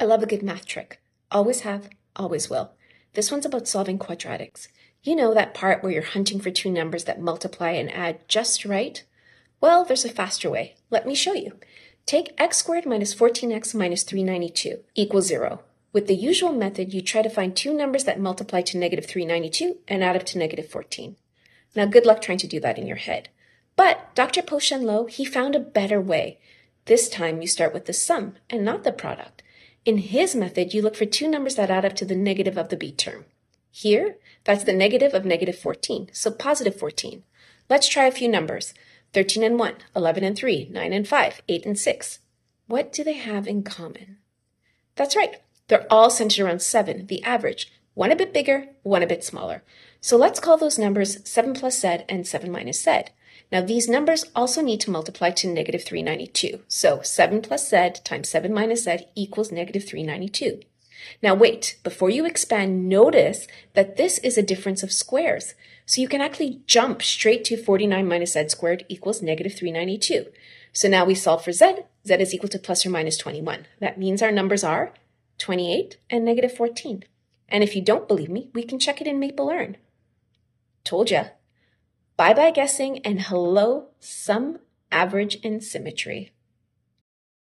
I love a good math trick. Always have, always will. This one's about solving quadratics. You know that part where you're hunting for two numbers that multiply and add just right? Well, there's a faster way. Let me show you. Take x squared minus 14x minus 392 equals 0. With the usual method, you try to find two numbers that multiply to negative 392 and add up to negative 14. Now, good luck trying to do that in your head. But Dr. Po-Shen Loh, he found a better way. This time you start with the sum and not the product. In his method, you look for two numbers that add up to the negative of the b term. Here, that's the negative of negative 14, so positive 14. Let's try a few numbers. 13 and 1, 11 and 3, 9 and 5, 8 and 6. What do they have in common? That's right. They're all centered around 7, the average. One a bit bigger, one a bit smaller. So let's call those numbers 7 plus z and 7 minus z. Now these numbers also need to multiply to negative 392. So 7 plus z times 7 minus z equals negative 392. Now wait, before you expand, notice that this is a difference of squares. So you can actually jump straight to 49 minus z squared equals negative 392. So now we solve for z. z is equal to plus or minus 21. That means our numbers are 28 and negative 14. And if you don't believe me, we can check it in MapleLearn. Told ya. Bye bye guessing and hello, some average in symmetry.